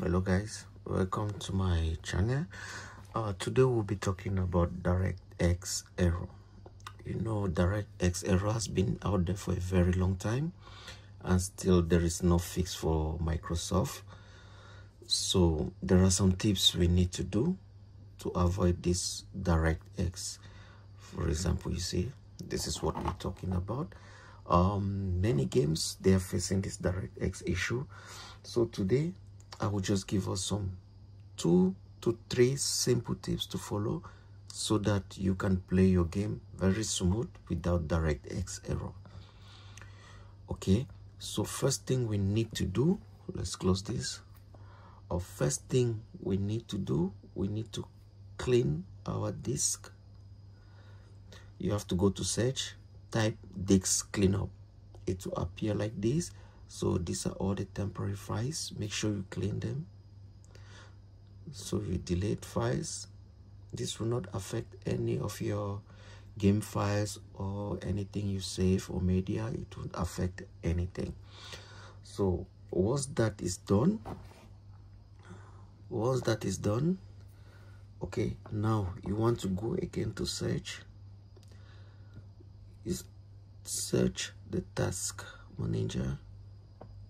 hello guys. Welcome to my channel. Uh, today we'll be talking about DirectX error. You know DirectX error has been out there for a very long time and still there is no fix for Microsoft. So there are some tips we need to do to avoid this DirectX for example you see this is what we're talking about. Um many games they are facing this DirectX issue. So today I will just give us some two to three simple tips to follow so that you can play your game very smooth without DirectX error. Okay, so first thing we need to do, let's close this. Our first thing we need to do, we need to clean our disk. You have to go to search, type disk cleanup. It will appear like this so these are all the temporary files. Make sure you clean them. So you delete files this will not affect any of your game files or anything you save or media. It won't affect anything. So once that is done once that is done okay now you want to go again to search. Is search the task manager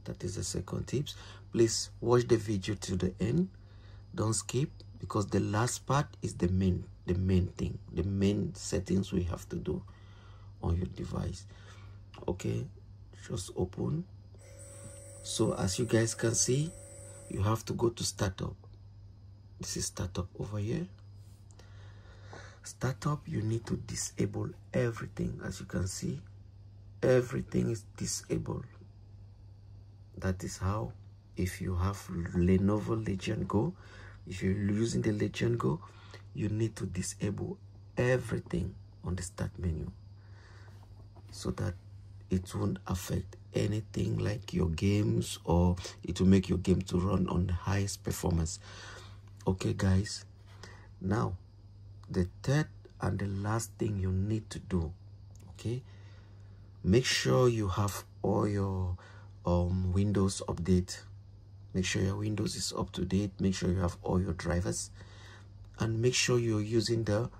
that is the second tips. Please watch the video to the end. Don't skip because the last part is the main the main thing the main settings we have to do on your device. Okay just open. So as you guys can see you have to go to startup. This is startup over here. Startup you need to disable everything. As you can see everything is disabled that is how if you have Lenovo Legion Go if you're using the Legion Go you need to disable everything on the start menu so that it won't affect anything like your games or it will make your game to run on the highest performance. Okay guys. Now the third and the last thing you need to do okay make sure you have all your um, Windows update. Make sure your Windows is up to date. Make sure you have all your drivers. And make sure you're using the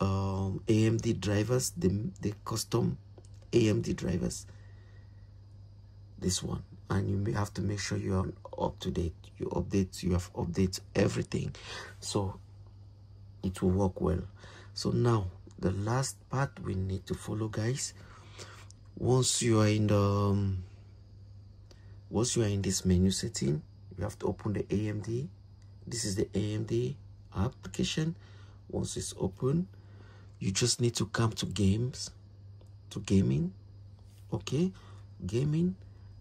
um, AMD drivers, the, the custom AMD drivers. This one. And you may have to make sure you are up to date. You update, you have updates everything. So it will work well. So now, the last part we need to follow, guys once you are in the um, once you are in this menu setting you have to open the amd this is the amd application. Once it's open you just need to come to games to gaming okay? Gaming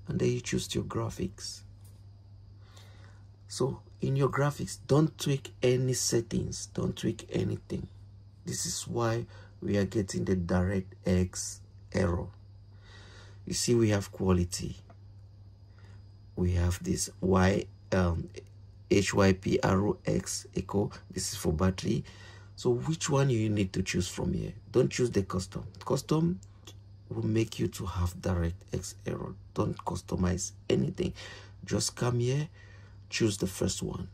and then you choose your graphics. So in your graphics don't tweak any settings don't tweak anything. This is why we are getting the DirectX error you see we have quality. We have this y um hyp echo. This is for battery. So which one you need to choose from here? Don't choose the custom. Custom will make you to have direct X error. Don't customize anything. Just come here choose the first one.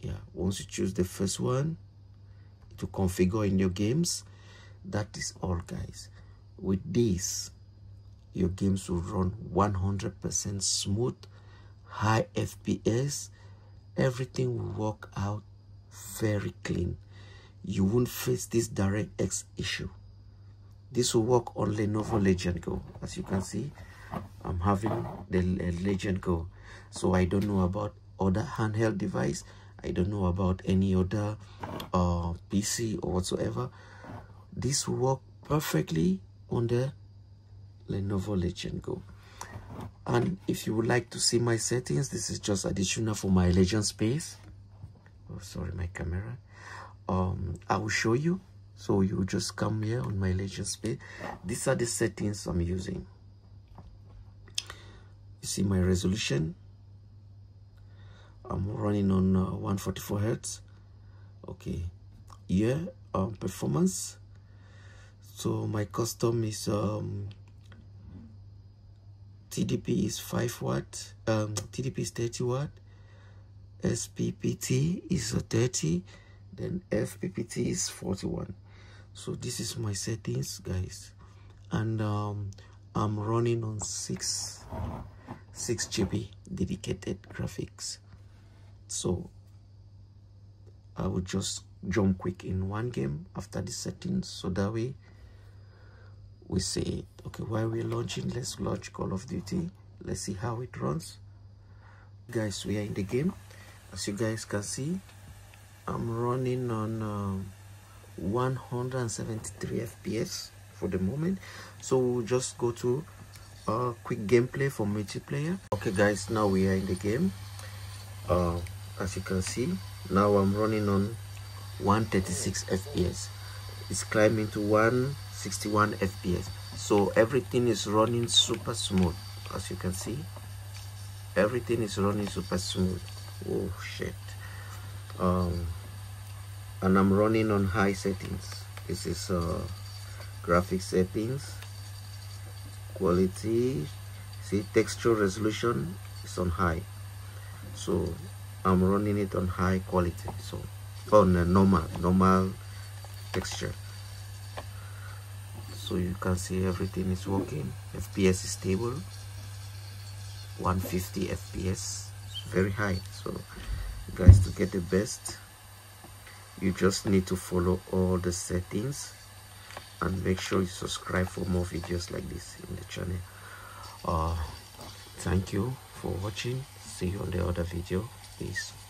Yeah once you choose the first one to configure in your games. That is all guys with this, your games will run 100% smooth, high FPS, everything will work out very clean. You won't face this DirectX issue. This will work on Lenovo Legion Go. As you can see, I'm having the Legion Go. So I don't know about other handheld device. I don't know about any other uh, PC or whatsoever. This will work perfectly on the Lenovo Legion Go. And if you would like to see my settings, this is just additional for my Legion space. Oh, sorry, my camera. Um, I will show you. So you just come here on my Legion space. These are the settings I'm using. You see my resolution. I'm running on uh, 144 hertz. Okay. Here, um, performance so my custom is um TDP is 5 watt, um, TDP is 30 watt, SPPT is a 30, then FPPT is 41. So this is my settings, guys, and um, I'm running on 6 6 GB dedicated graphics. So I will just jump quick in one game after the settings so that way we say okay while we're launching? Let's launch call of duty. Let's see how it runs. Guys we are in the game. As you guys can see i'm running on um, 173 fps for the moment. So we'll just go to a quick gameplay for multiplayer. Okay guys now we are in the game. Uh, as you can see now i'm running on 136 fps it's climbing to 161 fps so everything is running super smooth as you can see. Everything is running super smooth. Oh shit. Um and i'm running on high settings. This is uh graphic settings. Quality. See texture resolution is on high. So i'm running it on high quality. So on a normal normal texture so you can see everything is working. Fps is stable. 150 fps very high. So guys to get the best you just need to follow all the settings and make sure you subscribe for more videos like this in the channel. Uh thank you for watching. See you on the other video. Peace